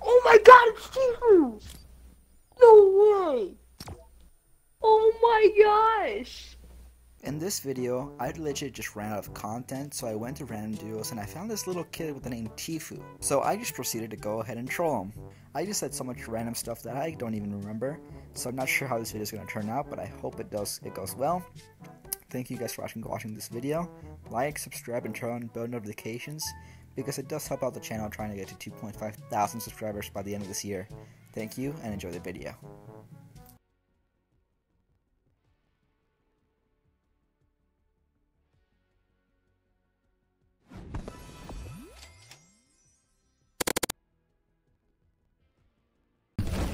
Oh my god, it's Tfue! No way! Oh my gosh! In this video, I legit just ran out of content, so I went to random duos and I found this little kid with the name Tfue. So I just proceeded to go ahead and troll him. I just said so much random stuff that I don't even remember, so I'm not sure how this video is going to turn out, but I hope it does it goes well. Thank you guys for watching, watching this video. Like, subscribe, and turn on bell notifications because it does help out the channel trying to get to 2.5 thousand subscribers by the end of this year. Thank you and enjoy the video.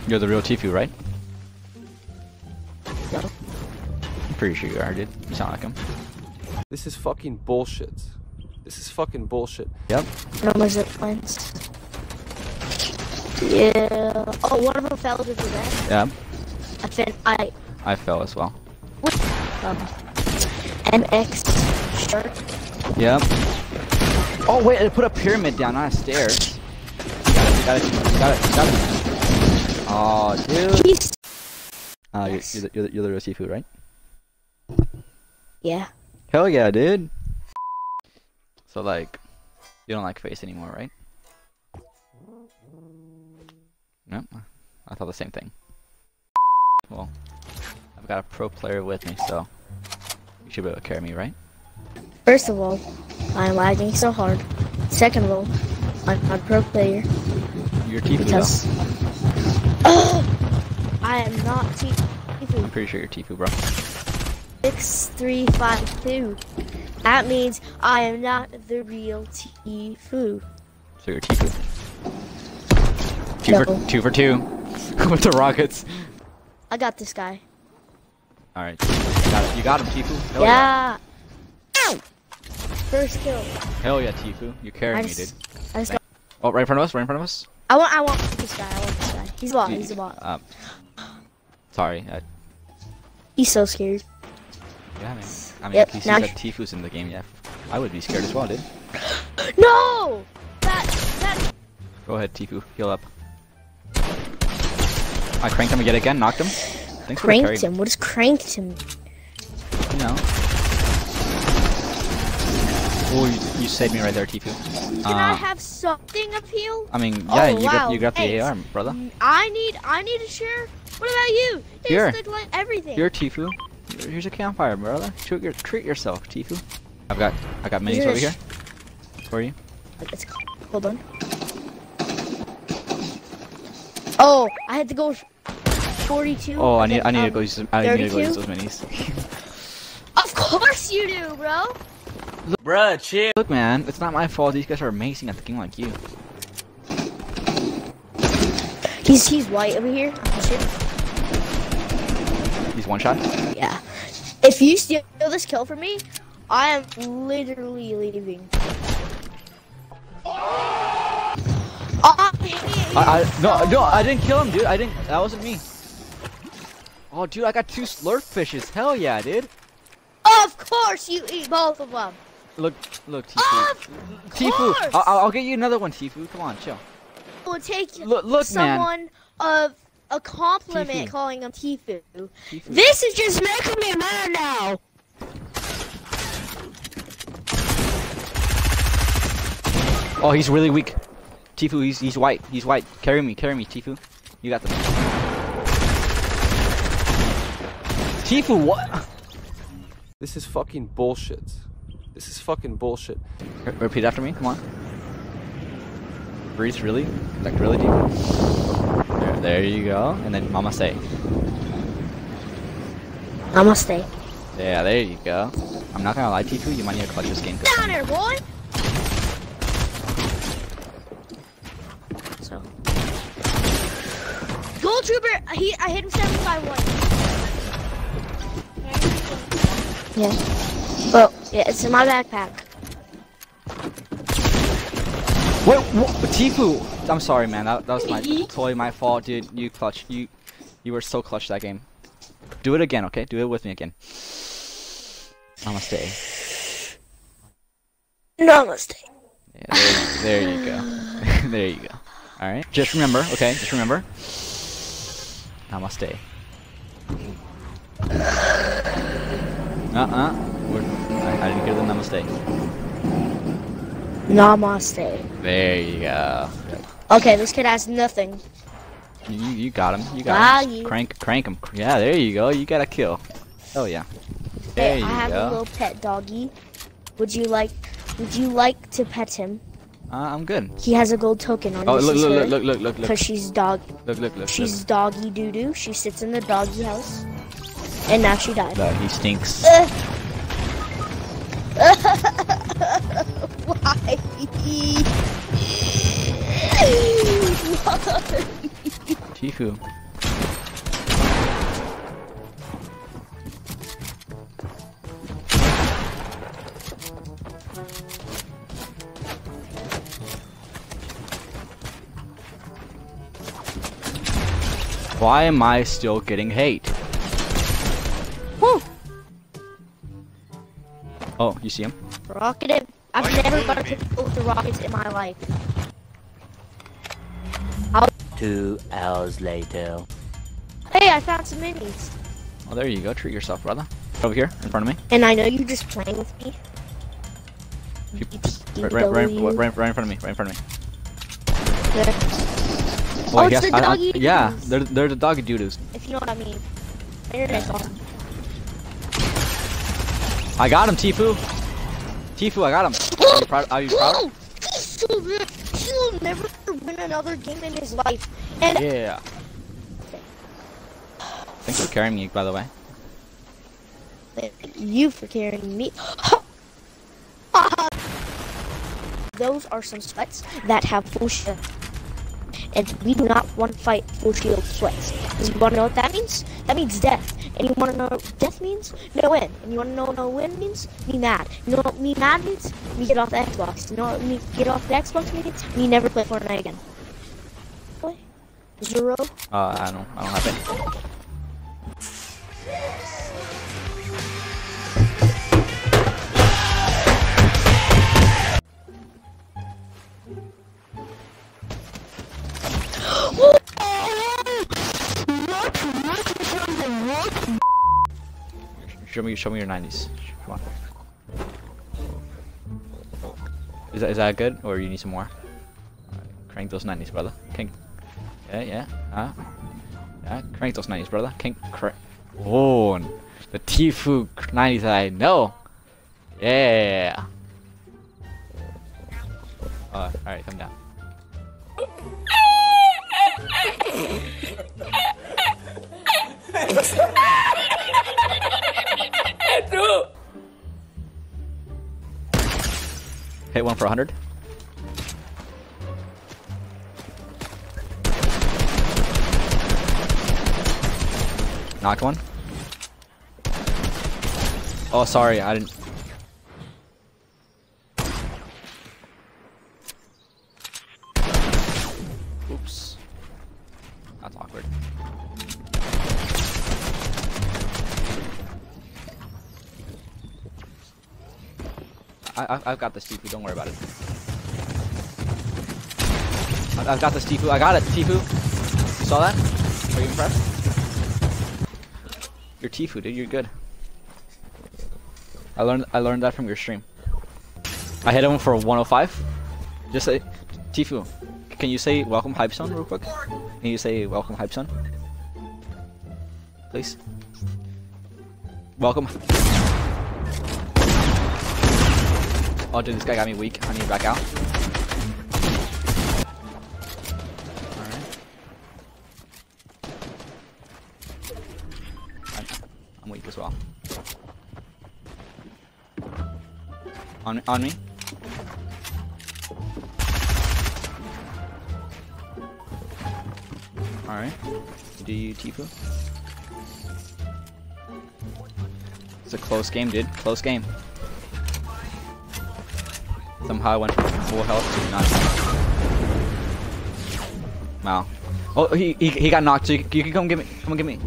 You're the real Tfue, right? No. I'm pretty sure you are, dude. You sound like him. This is fucking bullshit. This is fucking bullshit. Yep. No more zip lines. Yeah. Oh, one of them fell over there. Yeah. I fin I I fell as well. um MX shark. Yep. Oh wait, I put a pyramid down, not a stairs. Got it, got it, got it, got it. Oh, dude. He's Uh, you're, Yes. you're, the, you're, the, you're the real Tfue, right? yeah. Hell yeah, dude. So like, you don't like FaZe anymore, right? No, I thought the same thing. Well, I've got a pro player with me, so you should be able to carry me, right? First of all, I'm lagging so hard. Second of all, I'm not a pro player You're Tfue, because I am not though. I'm pretty sure you're Tfue, bro. Six three five two. That means I am not the real Tfue. So you're Tfue. Two No. for two for two with the rockets. I got this guy. All right, you got it. You got him, Tfue. Hell yeah. Ow! First kill. Hell yeah, Tfue. You're I carrying me, dude. I just got. Oh, right in front of us. Right in front of us. I want. I want this guy. I want this guy. He's a bot. He's a bot. Um, sorry. Uh, He's so scared. Yeah. I mean, Yep, if you now- said Tfue's in the game, yeah, I would be scared as well, dude. No! That that Go ahead, Tfue. Heal up. I cranked him yet again. Knocked him. Thanks cranked him. What is cranked him? You know. Oh, you, you saved me right there, Tfue. Can I Uh, have something appeal? I mean, Oh, yeah, you wow, got you got the. AR, brother. I need I need a share. What about you? Here. like, like everything. You're Tfue. Here's a campfire, brother. Treat, your, treat yourself, Tfue. I've got I got minis Here's over here for you. It's, hold on. Oh, I had to go 42. Oh, I need I need to um, go use some, I need to go use those minis. Of course you do, bro. Look, Bruh, chill. Look, man, it's not my fault. These guys are amazing at the game like you. He's he's white over here. He's one shot. Yeah. If you steal this kill from me, I am literally leaving. Oh, I, I no no I didn't kill him, dude. I didn't. That wasn't me. Oh, dude, I got two slurp fishes. Hell yeah, dude. Of course you eat both of them. Look, look, Tfue. Of Tfue, course. I'll, I'll get you another one, Tfue. Come on, chill. We'll take Look, look, man. someone of a compliment Tfue. calling him Tfue. Tfue. This is just making me mad now. Oh, he's really weak. Tfue, he's he's white. He's white. Carry me, carry me, Tfue. You got this. Tfue, what? This is fucking bullshit. This is fucking bullshit. Re- repeat after me. Come on. Breathe really, like really deep. There, you go. And then Mama say. Namaste. Yeah, there you go. I'm not gonna lie, Tfue. You might need to clutch this game. Down there, boy. So. Gold Trooper, uh, he, I hit him 75 once. Yeah. Well, yeah, it's in my backpack. Wait, what? Tfue! I'm sorry, man. That, that was my totally my fault, dude. You clutch. You you were so clutch that game. Do it again, okay? Do it with me again. Namaste. Namaste. Yeah, there, there you go. there you go. Alright. Just remember, okay, just remember. Namaste. Uh-uh. We're- I, I didn't hear the namaste. Namaste. There you go. Okay, this kid has nothing. You, you got him. You got him. Value. Crank, crank him. Yeah, there you go. You got a kill. Oh yeah. There Hey, you I have a little pet doggy. Would you like? Would you like to pet him? Uh, I'm good. He has a gold token on. Oh look look look look look look look Because she's dog. look look look. She's look. doggy doo doo. She sits in the doggy house, and now she died. No, he stinks. Why? Tfue. Why am I still getting hate? Woo! Oh, you see him? Rocket him. I've Why never bullying got a me? with the rockets in my life. Two hours later. Hey, I found some minis. Oh, there you go. Treat yourself, brother. Over here, in front of me. And I know you're just playing with me. Right, right, right, right, right in front of me. Right in front of me. There. Oh, Oh, I it's guess the I- I- doggy Yeah, they're they're the doggy doodles. If you know what I mean. Internet's awesome. I got him, Tfue. Tfue, I got him. Are you proud? Are you proud? So good. He'll never win another game in his life. And Yeah. Thanks for carrying me, by the way. you for carrying me. Those are some sweats that have full shield. And we do not want to fight full shield sweats. Because you want to know what that means? That means death. And you want to know what death means? No win. And you want to know what no win means? Me mad. You know what me mad means? Me get off the Xbox. You know what me get off the Xbox means? Me never play Fortnite again. Zero? Uh, I don't, I don't have it. Show me, show me your 90s. Come on. Is that, is that good, or you need some more? Alright, crank those 90s, brother. King. Yeah, yeah. Huh? Yeah, crank those 90s, brother. King. Crank. Oh, the Tfue 90s that I know. Yeah. Uh, alright, come down. Hit one for 100. Knocked one. Oh, sorry, I didn't. I, I, I've got this, Tfue. Don't worry about it. I, I've got this, Tfue. I got it, Tfue. You saw that? Are you impressed? You're Tfue, dude. You're good. I learned I learned that from your stream. I hit him for 105. Just say, Tfue. Can you say welcome hype son real quick? Can you say welcome hype son? Please. Welcome. Oh, dude, this guy got me weak. I need to back out. I'm, weak as well. On, on me. Alright. Do you, Tfue? It's a close game, dude. Close game. Somehow I went from full health to not. Wow. Oh, he, he, he got knocked, so you, you can come get me. Come and get me.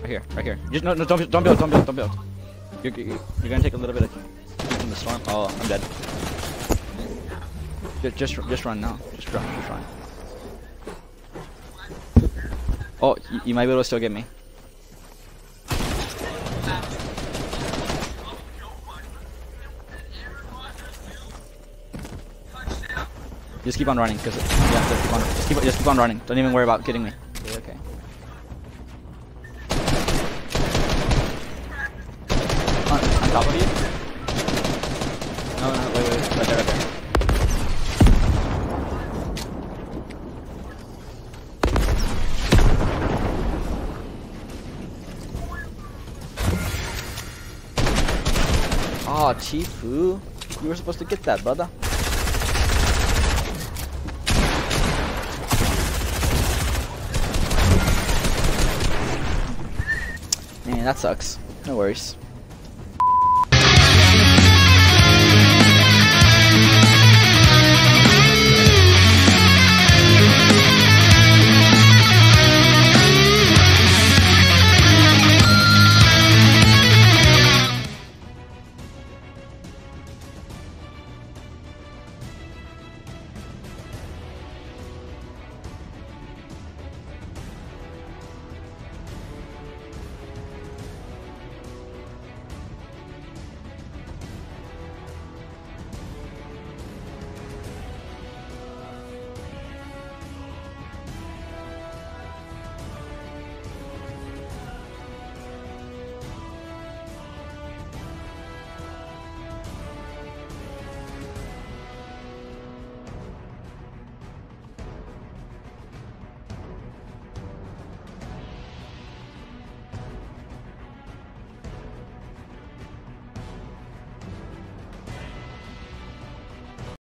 Right here, right here. Just, no, no, don't, don't build, don't build, don't build. You're, you're, you're gonna take a little bit of from the storm. Oh, I'm dead. Just, just, just run now. Just run, just run. Oh, you, you might be able to still get me. Just keep on running, cause yeah, just keep on, just keep, just keep on running. Don't even worry about getting me. Okay. On, on top of you? No, no, wait, wait, right there, right there. Oh, Chifu. You were supposed to get that, brother. Man, that sucks. No worries.